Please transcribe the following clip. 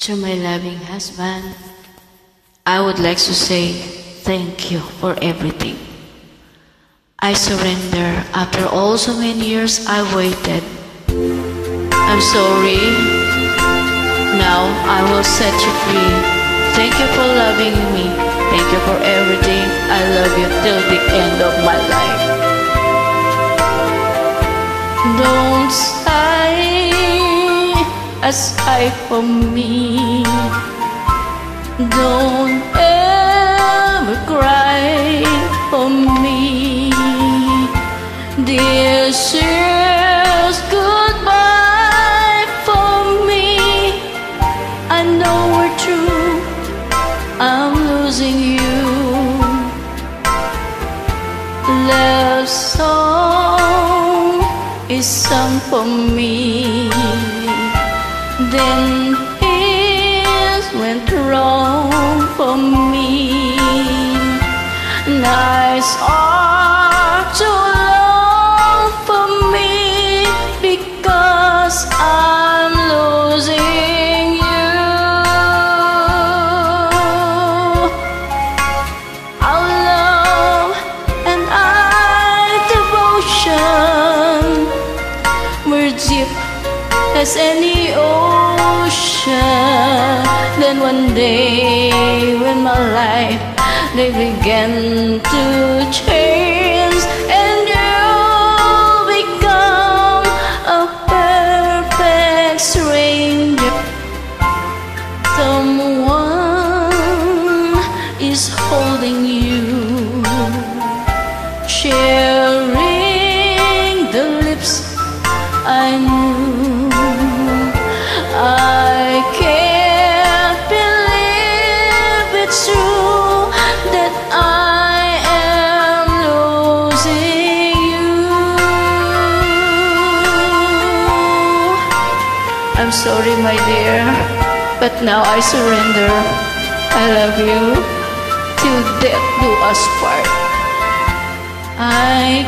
To my loving husband, I would like to say thank you for everything. I surrender after all so many years I waited. I'm sorry. Now I will set you free. Thank you for loving me. Thank you for everything. I love you till the end of my life. Don't sigh aside for me. Don't ever cry for me. This is goodbye for me. I know we're true. I'm losing you. Love song is sung for me. Then things went wrong for me. Are as any ocean. Then one day, when my life they began to change, and you become a perfect stranger. Someone is holding you, sharing the lips I knew. I'm sorry, my dear, but now I surrender. I love you till death do us part. I